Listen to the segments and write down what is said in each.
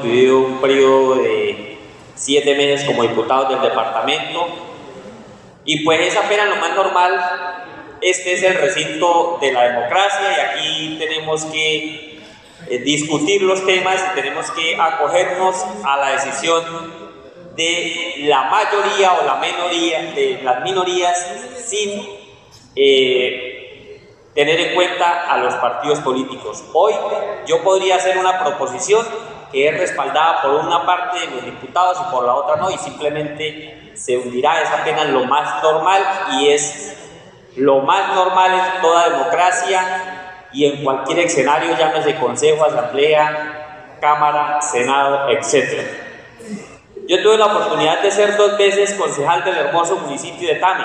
Vivido un periodo de siete meses como diputados del departamento y pues es apenas lo más normal. Este es el recinto de la democracia y aquí tenemos que eh, discutir los temas y tenemos que acogernos a la decisión de la mayoría o la minoría, de las minorías sin eh, tener en cuenta a los partidos políticos. Hoy yo podría hacer una proposición que es respaldada por una parte de los diputados y por la otra no, y simplemente se hundirá, es apenas lo más normal y es lo más normal en toda democracia y en cualquier escenario, llámese consejo, asamblea, cámara, senado, etc. Yo tuve la oportunidad de ser dos veces concejal del hermoso municipio de Tame.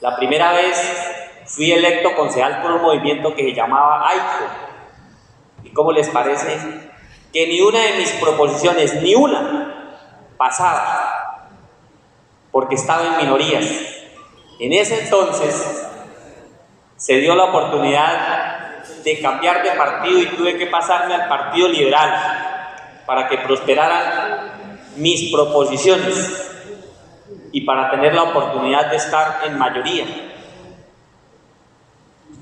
La primera vez fui electo concejal por un movimiento que se llamaba AICO. ¿Y cómo les parece? que ni una de mis proposiciones, ni una, pasaba, porque estaba en minorías. En ese entonces se dio la oportunidad de cambiar de partido y tuve que pasarme al Partido Liberal para que prosperaran mis proposiciones y para tener la oportunidad de estar en mayoría.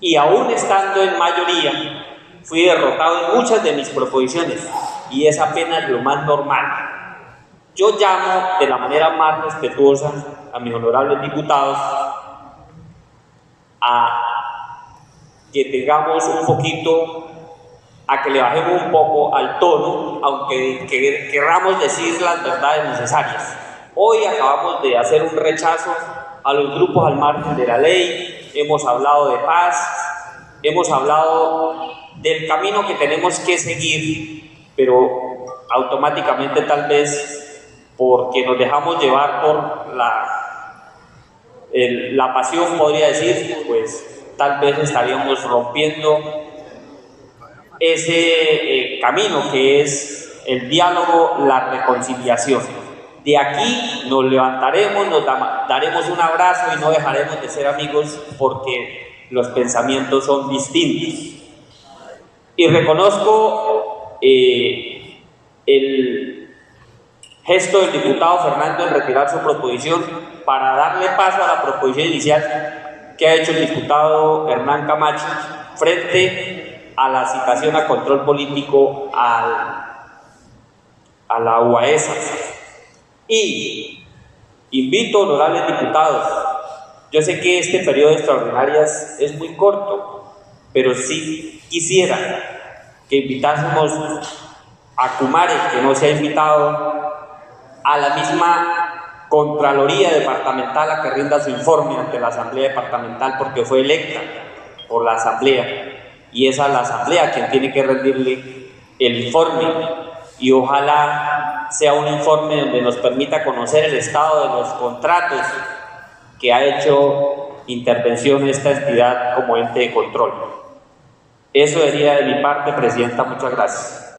Y aún estando en mayoría, Fui derrotado en muchas de mis proposiciones y es apenas lo más normal. Yo llamo de la manera más respetuosa a mis honorables diputados a que tengamos un poquito, a que le bajemos un poco al tono, aunque querramos decir las verdades necesarias. Hoy acabamos de hacer un rechazo a los grupos al margen de la ley, hemos hablado de paz, hemos hablado del camino que tenemos que seguir, pero automáticamente tal vez porque nos dejamos llevar por la, la pasión, podría decir, pues tal vez estaríamos rompiendo ese eh, camino que es el diálogo, la reconciliación. De aquí nos levantaremos, nos daremos un abrazo y no dejaremos de ser amigos porque los pensamientos son distintos. Y reconozco eh, el gesto del diputado Fernando en retirar su proposición para darle paso a la proposición inicial que ha hecho el diputado Hernán Camacho frente a la citación a control político a la UAESA. Y invito, honorables diputados, yo sé que este periodo de extraordinarias es muy corto, pero sí quisiera que invitásemos a Kumare, que no se ha invitado, a la misma Contraloría Departamental a que rinda su informe ante la Asamblea Departamental porque fue electa por la Asamblea. Y es a la Asamblea quien tiene que rendirle el informe. Y ojalá sea un informe donde nos permita conocer el estado de los contratos que ha hecho intervención esta entidad como ente de control. Eso sería de mi parte, Presidenta. Muchas gracias.